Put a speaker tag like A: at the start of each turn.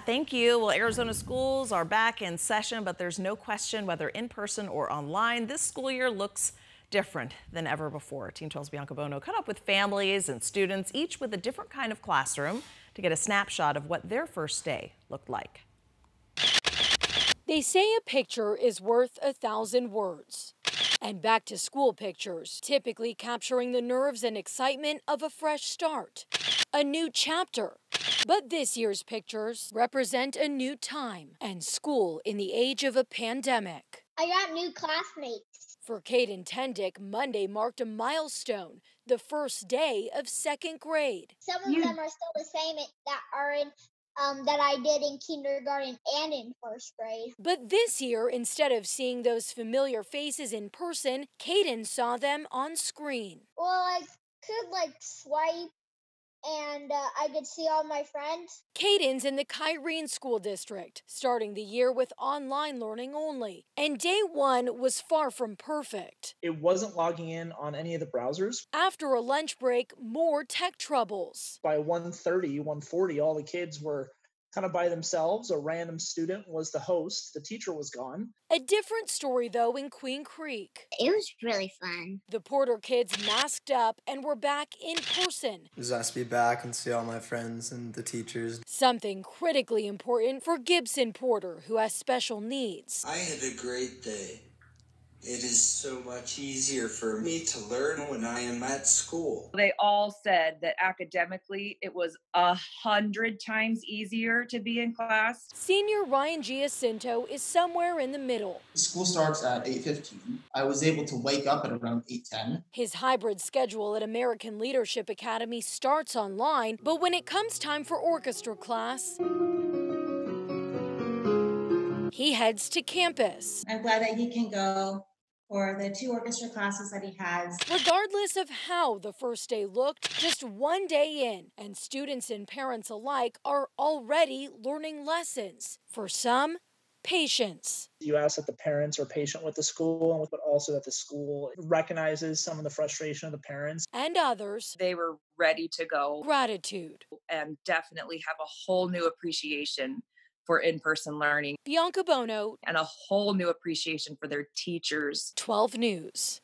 A: Thank you. Well, Arizona schools are back in session, but there's no question whether in person or online, this school year looks different than ever before. Team 12's Bianca Buono caught up with families and students, each with a different kind of classroom, to get a snapshot of what their first day looked like.
B: They say a picture is worth a thousand words. And back to school pictures, typically capturing the nerves and excitement of a fresh start, a new chapter. But this year's pictures represent a new time and school in the age of a pandemic.
C: I got new classmates.
B: For Caden Tendick, Monday marked a milestone, the first day of second grade.
C: Some of them are still the same that are in um, that I did in kindergarten and in first grade.
B: But this year, instead of seeing those familiar faces in person, Caden saw them on screen.
C: Well, I could like swipe and uh, I could see all my friends.
B: Caden's in the Kyrene School District, starting the year with online learning only. And day one was far from perfect.
D: It wasn't logging in on any of the browsers.
B: After a lunch break, more tech troubles.
D: By 1.30, 1.40, all the kids were kind of by themselves. A random student was the host. The teacher was gone.
B: A different story, though, in Queen Creek.
E: It was really fun.
B: The Porter kids masked up and were back in person.
F: It was nice to be back and see all my friends and the teachers.
B: Something critically important for Gibson Porter, who has special needs.
G: I had a great day. It is so much easier for me to learn when I am at school.
H: They all said that academically it was a hundred times easier to be in class.
B: Senior Ryan Giacinto is somewhere in the middle.
I: School starts at 8.15. I was able to wake up at around 8.10.
B: His hybrid schedule at American Leadership Academy starts online, but when it comes time for orchestra class, he heads to campus.
J: I'm glad that he can go for the two orchestra classes that he has.
B: Regardless of how the first day looked, just one day in, and students and parents alike are already learning lessons. For some, patience.
D: You ask that the parents are patient with the school, but also that the school recognizes some of the frustration of the parents.
B: And others,
H: they were ready to go.
B: Gratitude.
H: And definitely have a whole new appreciation for in person learning.
B: Bianca Buono.
H: And a whole new appreciation for their teachers.
B: 12 News.